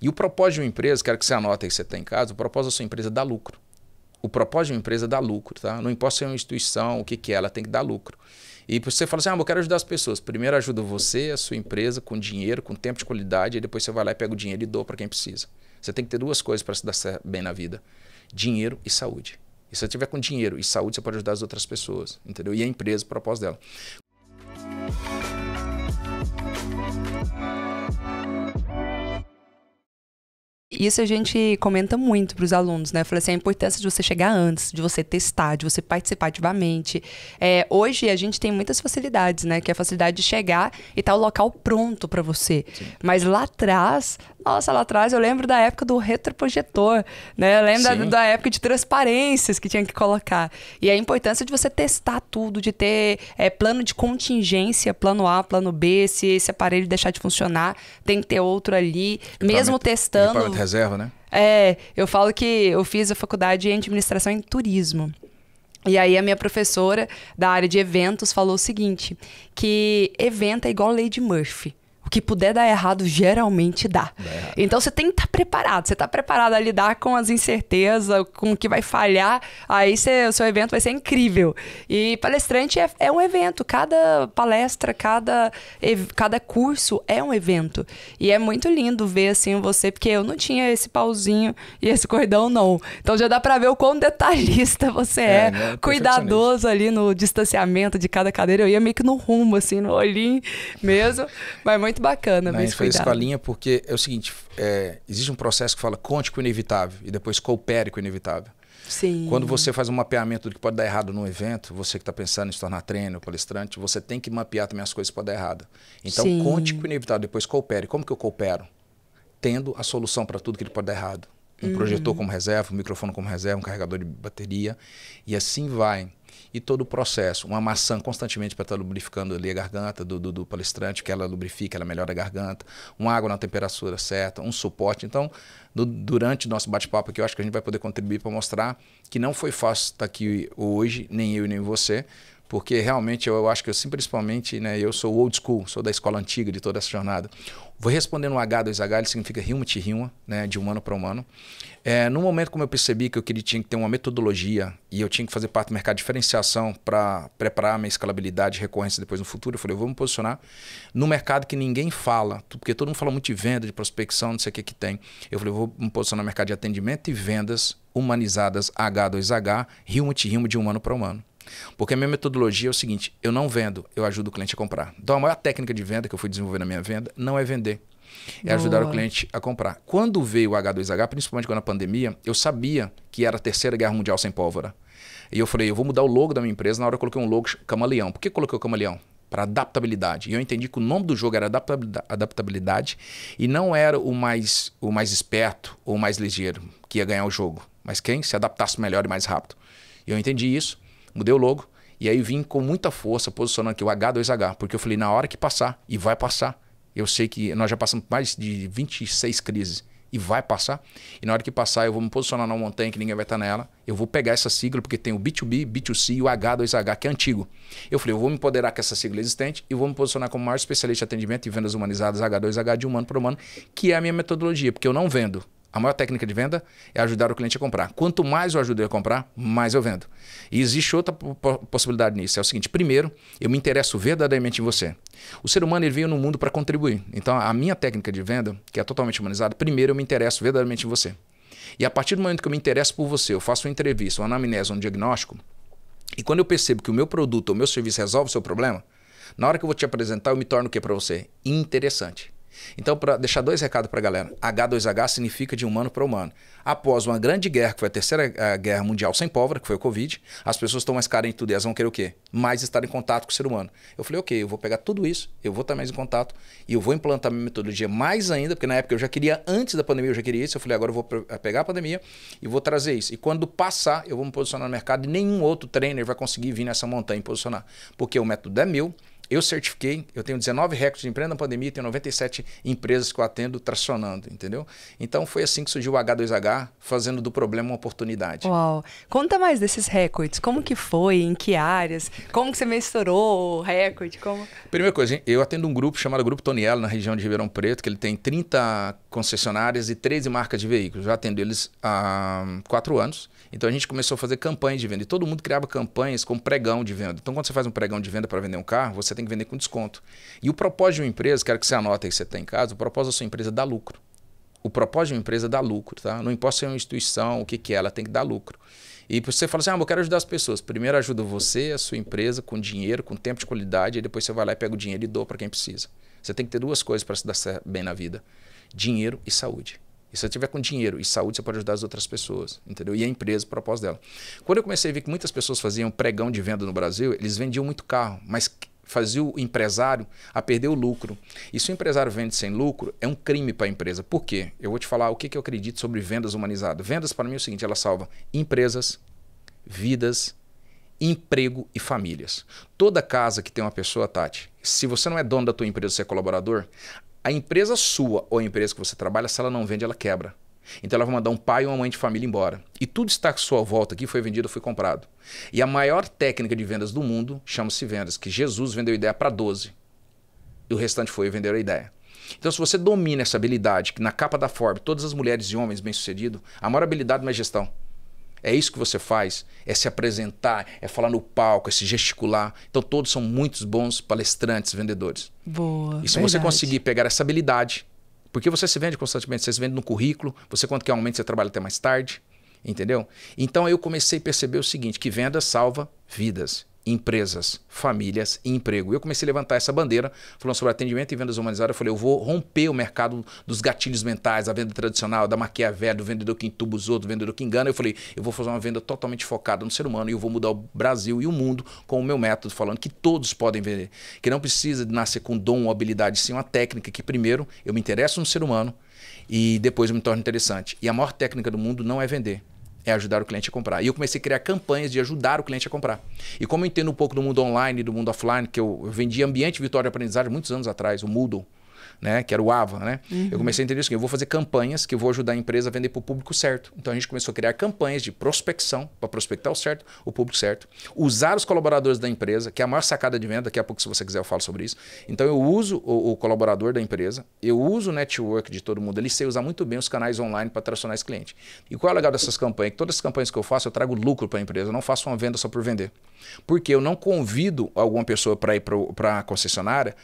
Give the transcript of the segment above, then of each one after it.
E o propósito de uma empresa, quero que você anote aí que você tem em casa, o propósito da sua empresa é dar lucro. O propósito de uma empresa é dar lucro, tá? Não importa se é uma instituição, o que, que é, ela tem que dar lucro. E você fala assim, ah, eu quero ajudar as pessoas. Primeiro ajuda você, a sua empresa, com dinheiro, com tempo de qualidade, e depois você vai lá e pega o dinheiro e doa para quem precisa. Você tem que ter duas coisas para se dar bem na vida: dinheiro e saúde. E se você tiver com dinheiro e saúde, você pode ajudar as outras pessoas, entendeu? E a empresa, o propósito dela. Isso a gente comenta muito para os alunos, né? Eu falei assim, a importância de você chegar antes, de você testar, de você participar ativamente. É, hoje a gente tem muitas facilidades, né? Que é a facilidade de chegar e tá o local pronto para você. Sim. Mas lá atrás, nossa, lá atrás eu lembro da época do retroprojetor, né? Eu lembro da, da, época de transparências que tinha que colocar. E a importância de você testar tudo, de ter é, plano de contingência, plano A, plano B, se esse aparelho deixar de funcionar, tem que ter outro ali, mesmo testando reserva, né? É, eu falo que eu fiz a faculdade em administração em turismo. E aí a minha professora da área de eventos falou o seguinte, que evento é igual lei de Murphy o que puder dar errado geralmente dá. Então você tem que estar tá preparado. Você está preparado a lidar com as incertezas, com o que vai falhar, aí você, o seu evento vai ser incrível. E palestrante é, é um evento. Cada palestra, cada, cada curso é um evento. E é muito lindo ver assim você, porque eu não tinha esse pauzinho e esse cordão, não. Então já dá para ver o quão detalhista você é, é né? cuidadoso ali no distanciamento de cada cadeira. Eu ia meio que no rumo, assim, no olhinho mesmo. Mas muito muito bacana. Né? A gente fez escolinha porque é o seguinte: é, existe um processo que fala conte com o inevitável e depois coopere com o inevitável. Sim. Quando você faz um mapeamento do que pode dar errado no evento, você que está pensando em se tornar treino, palestrante, você tem que mapear também as coisas que podem dar errado. Então, Sim. conte com o inevitável, depois coopere. Como que eu coopero? Tendo a solução para tudo que ele pode dar errado. Um uhum. projetor como reserva, um microfone como reserva, um carregador de bateria. E assim vai e todo o processo. Uma maçã constantemente para estar tá lubrificando ali a garganta do, do, do, palestrante, que ela lubrifica, ela melhora a garganta. Uma água na temperatura certa, um suporte. Então, durante o nosso bate-papo aqui, eu acho que a gente vai poder contribuir para mostrar que não foi fácil estar tá aqui hoje, nem eu nem você, porque realmente eu, eu acho que eu, sim, principalmente, né, eu sou old school, sou da escola antiga de toda essa jornada. Vou responder no H2H, ele significa rima te rima, né, de humano para humano. É, no momento como eu percebi que eu queria, tinha que ter uma metodologia e eu tinha que fazer parte do mercado de diferenciação para preparar minha escalabilidade e recorrência depois no futuro, eu falei, eu vou me posicionar no mercado que ninguém fala, porque todo mundo fala muito de venda, de prospecção, não sei o que que tem. Eu falei, eu vou me posicionar no mercado de atendimento e vendas humanizadas H2H, rima te rima de humano para humano. Porque a minha metodologia é o seguinte: eu não vendo, eu ajudo o cliente a comprar. Então a maior técnica de venda que eu fui desenvolver na minha venda não é vender. É ajudar o cliente a comprar. Quando veio o H2H, principalmente quando a pandemia, eu sabia que era a terceira guerra mundial sem pólvora. E eu falei, eu vou mudar o logo da minha empresa. Na hora eu coloquei um logo camaleão. Por que eu coloquei o camaleão? Para adaptabilidade. E eu entendi que o nome do jogo era adaptabilidade e não era o mais, o mais esperto ou o mais ligeiro que ia ganhar o jogo, mas quem se adaptasse melhor e mais rápido. E eu entendi isso mudei o logo. E aí vim com muita força posicionando aqui o H2H, porque eu falei, na hora que passar, e vai passar, eu sei que nós já passamos mais de 26 crises, e vai passar. E na hora que passar, eu vou me posicionar numa montanha que ninguém vai estar nela. Eu vou pegar essa sigla, porque tem o B2B, B2C e o H2H, que é antigo. Eu falei, eu vou me empoderar com essa sigla existente e vou me posicionar como maior especialista de atendimento e vendas humanizadas H2H de humano para humano, que é a minha metodologia, porque eu não vendo. A maior técnica de venda é ajudar o cliente a comprar. Quanto mais eu ajudo ele a comprar, mais eu vendo. E existe outra possibilidade nisso. É o seguinte: primeiro, eu me interesso verdadeiramente em você. O ser humano ele veio no mundo para contribuir. Então, a minha técnica de venda, que é totalmente humanizada, primeiro eu me interesso verdadeiramente em você. E a partir do momento que eu me interesso por você, eu faço uma entrevista, uma anamnese, um diagnóstico, e quando eu percebo que o meu produto ou o meu serviço resolve o seu problema, na hora que eu vou te apresentar, eu me torno o que para você? Interessante. Então, para deixar dois recados para a galera: H2H significa de humano para humano. Após uma grande guerra, que foi a terceira a guerra mundial sem pólvora, que foi o Covid, as pessoas estão mais carentes de tudo e elas vão querer o quê? Mais estar em contato com o ser humano. Eu falei, ok, eu vou pegar tudo isso, eu vou estar mais em contato e eu vou implantar minha metodologia mais ainda, porque na época eu já queria, antes da pandemia, eu já queria isso. Eu falei, agora eu vou pegar a pandemia e vou trazer isso. E quando passar, eu vou me posicionar no mercado e nenhum outro trainer vai conseguir vir nessa montanha e posicionar. Porque o método é meu, Eu certifiquei, eu tenho 19 recordes de empresa na pandemia, tenho 97 empresas que eu atendo tracionando, entendeu? Então foi assim que surgiu o H2H, fazendo do problema uma oportunidade. Uau. Conta mais desses recordes. Como que foi? Em que áreas? Como que você mensurou o recorde? Como... Primeira coisa, eu atendo um grupo chamado Grupo Tonielo, na região de Ribeirão Preto, que ele tem 30 concessionárias e 13 marcas de veículos. Eu atendo eles há quatro anos. Então a gente começou a fazer campanhas de venda. E todo mundo criava campanhas com pregão de venda. Então quando você faz um pregão de venda para vender um carro, você tem que vender com desconto. E o propósito de uma empresa, quero que você anote aí que você tem em casa, o propósito da sua empresa é dar lucro. O propósito de uma empresa é dar lucro, tá? Não importa se é uma instituição, o que, que é, ela tem que dar lucro. E você fala assim, ah, eu quero ajudar as pessoas. Primeiro ajuda você, a sua empresa, com dinheiro, com tempo de qualidade, e depois você vai lá e pega o dinheiro e doa para quem precisa. Você tem que ter duas coisas para se dar bem na vida: dinheiro e saúde. E se você tiver com dinheiro e saúde, você pode ajudar as outras pessoas, entendeu? E a empresa, o propósito dela. Quando eu comecei a ver que muitas pessoas faziam pregão de venda no Brasil, eles vendiam muito carro, mas fazia o empresário a perder o lucro. E se o empresário vende sem lucro, é um crime para a empresa. Por quê? Eu vou te falar o que, que eu acredito sobre vendas humanizadas. Vendas, para mim, é o seguinte: ela salva empresas, vidas, emprego e famílias. Toda casa que tem uma pessoa, Tati, se você não é dono da tua empresa, você é colaborador, a empresa sua ou a empresa que você trabalha, se ela não vende, ela quebra. Então ela vai mandar um pai ou uma mãe de família embora. E tudo está à sua volta aqui, foi vendido, foi comprado. E a maior técnica de vendas do mundo chama-se vendas, que Jesus vendeu ideia para 12. E o restante foi vender a ideia. Então, se você domina essa habilidade, que na capa da Forbes, todas as mulheres e homens bem-sucedidos, a maior habilidade não é gestão. É isso que você faz, é se apresentar, é falar no palco, é se gesticular. Então todos são muitos bons palestrantes, vendedores. Boa. E se verdade. você conseguir pegar essa habilidade, porque você se vende constantemente, você se vende no currículo, você quando quer um aumento, você trabalha até mais tarde, entendeu? Então eu comecei a perceber o seguinte, que venda salva vidas empresas, famílias e emprego. Eu comecei a levantar essa bandeira, falando sobre atendimento e vendas humanizadas. Eu falei, eu vou romper o mercado dos gatilhos mentais, a venda tradicional, da Maquiavel, do vendedor que entuba os outros, do vendedor que engana. Eu falei, eu vou fazer uma venda totalmente focada no ser humano e eu vou mudar o Brasil e o mundo com o meu método, falando que todos podem vender. Que não precisa nascer com dom ou habilidade, sim uma técnica que primeiro eu me interesso no ser humano e depois eu me torno interessante. E a maior técnica do mundo não é vender é ajudar o cliente a comprar. E eu comecei a criar campanhas de ajudar o cliente a comprar. E como eu entendo um pouco do mundo online e do mundo offline, que eu, eu vendi ambiente virtual de aprendizagem muitos anos atrás, o Moodle, né, que era o AVA, né? Uhum. Eu comecei a entender isso, eu vou fazer campanhas que eu vou ajudar a empresa a vender para o público certo. Então a gente começou a criar campanhas de prospecção para prospectar o certo, o público certo, usar os colaboradores da empresa, que é a maior sacada de venda, daqui a pouco se você quiser eu falo sobre isso. Então eu uso o, o colaborador da empresa, eu uso o network de todo mundo, ele sei usar muito bem os canais online para tracionar esse cliente. E qual é o legal dessas campanhas? Que todas as campanhas que eu faço, eu trago lucro para a empresa, eu não faço uma venda só por vender. Porque eu não convido alguma pessoa para ir para a concessionária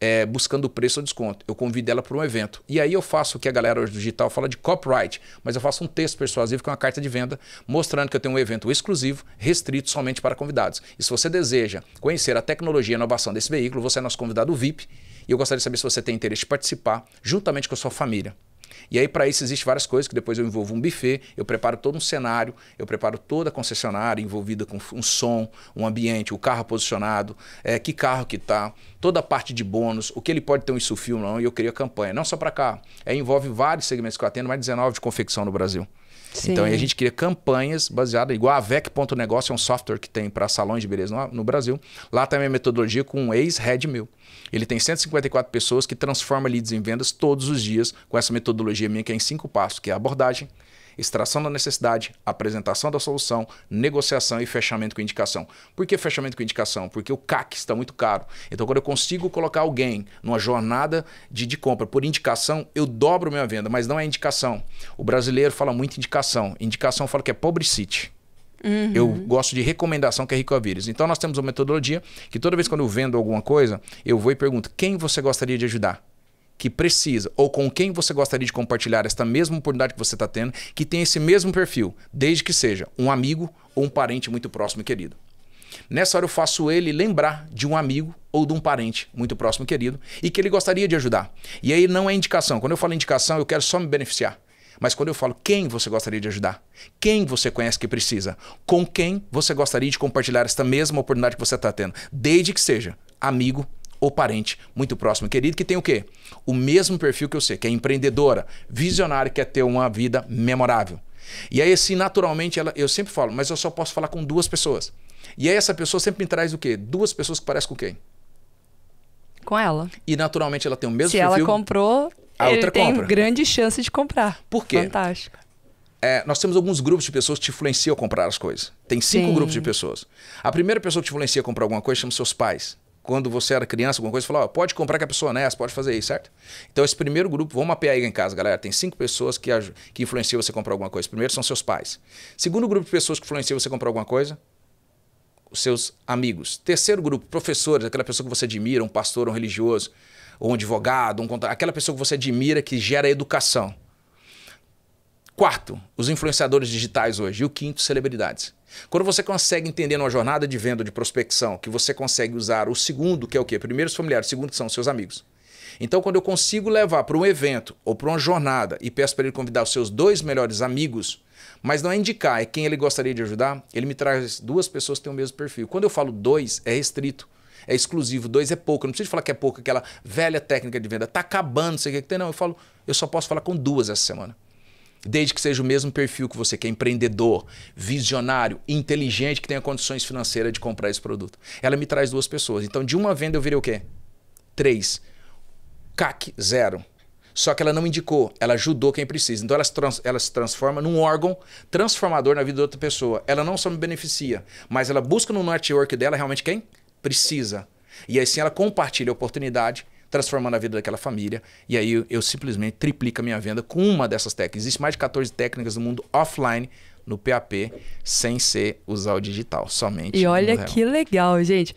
é, buscando preço ou desconto. Eu convido ela para um evento. E aí eu faço o que a galera hoje digital fala de copyright, mas eu faço um texto persuasivo com uma carta de venda mostrando que eu tenho um evento exclusivo, restrito somente para convidados. E se você deseja conhecer a tecnologia e a inovação desse veículo, você é nosso convidado VIP. E eu gostaria de saber se você tem interesse de participar juntamente com a sua família. E aí, para isso, existem várias coisas que depois eu envolvo um buffet, eu preparo todo um cenário, eu preparo toda a concessionária envolvida com um som, um ambiente, o carro posicionado, é, que carro que tá, toda a parte de bônus, o que ele pode ter um insufio ou não, e eu crio a campanha. Não só para carro, é, envolve vários segmentos que eu atendo, mais de 19 de confecção no Brasil. Sim. Então a gente cria campanhas baseadas, igual a VEC.negócio é um software que tem para salões de beleza no, no, Brasil. Lá também a metodologia com um ex-head meu. Ele tem 154 pessoas que transforma leads em vendas todos os dias com essa metodologia minha que é em cinco passos, que é abordagem, extração da necessidade, apresentação da solução, negociação e fechamento com indicação. Por que fechamento com indicação? Porque o CAC está muito caro. Então, quando eu consigo colocar alguém numa jornada de, de compra por indicação, eu dobro minha venda, mas não é indicação. O brasileiro fala muito indicação. Indicação fala que é pobre city. Uhum. Eu gosto de recomendação que é rico a vírus. Então nós temos uma metodologia que toda vez quando eu vendo alguma coisa, eu vou e pergunto: quem você gostaria de ajudar? que precisa ou com quem você gostaria de compartilhar esta mesma oportunidade que você está tendo, que tem esse mesmo perfil, desde que seja um amigo ou um parente muito próximo e querido. Nessa hora eu faço ele lembrar de um amigo ou de um parente muito próximo e querido e que ele gostaria de ajudar. E aí não é indicação. Quando eu falo indicação, eu quero só me beneficiar. Mas quando eu falo quem você gostaria de ajudar, quem você conhece que precisa, com quem você gostaria de compartilhar esta mesma oportunidade que você está tendo, desde que seja amigo ou parente muito próximo, querido, que tem o quê? O mesmo perfil que eu sei, que é empreendedora, visionária, quer ter uma vida memorável. E aí, assim, naturalmente, ela, eu sempre falo, mas eu só posso falar com duas pessoas. E aí, essa pessoa sempre me traz o quê? Duas pessoas que parecem com quem? com ela. E naturalmente ela tem o mesmo Se perfil. ela comprou, a ele outra tem compra. grande chance de comprar. Por quê? Fantástico. É, nós temos alguns grupos de pessoas que te influenciam a comprar as coisas. Tem cinco Sim. grupos de pessoas. A primeira pessoa que te influencia a comprar alguma coisa chama seus pais. Quando você era criança, alguma coisa, você falava, pode comprar que a pessoa é honesta, pode fazer isso, certo? Então, esse primeiro grupo, vamos mapear aí em casa, galera. Tem cinco pessoas que, que influenciam você a comprar alguma coisa. Primeiro são seus pais. Segundo grupo de pessoas que influenciam você a comprar alguma coisa, os seus amigos. Terceiro grupo, professores, aquela pessoa que você admira, um pastor, um religioso, ou um advogado, um aquela pessoa que você admira que gera educação. Quarto, os influenciadores digitais hoje. E o quinto, celebridades. Quando você consegue entender numa jornada de venda, de prospecção, que você consegue usar o segundo, que é o quê? Primeiro os familiares, o segundo são os seus amigos. Então, quando eu consigo levar para um evento ou para uma jornada e peço para ele convidar os seus dois melhores amigos, mas não é indicar, é quem ele gostaria de ajudar, ele me traz duas pessoas que têm o mesmo perfil. Quando eu falo dois, é restrito. É exclusivo, dois é pouco. Eu não preciso falar que é pouco, aquela velha técnica de venda. Tá acabando, não sei o que tem. Não, eu falo, eu só posso falar com duas essa semana. Desde que seja o mesmo perfil que você, que é empreendedor, visionário, inteligente, que tenha condições financeiras de comprar esse produto. Ela me traz duas pessoas. Então, de uma venda eu virei o quê? Três. CAC, zero. Só que ela não indicou, ela ajudou quem precisa. Então ela se, trans- ela se transforma num órgão transformador na vida de outra pessoa. Ela não só me beneficia, mas ela busca no network dela realmente quem precisa. E aí sim ela compartilha a oportunidade, transformando a vida daquela família. E aí eu, eu simplesmente triplico a minha venda com uma dessas técnicas. Existem mais de 14 técnicas no mundo offline, no PAP, sem ser usar o digital, somente E olha que legal, gente.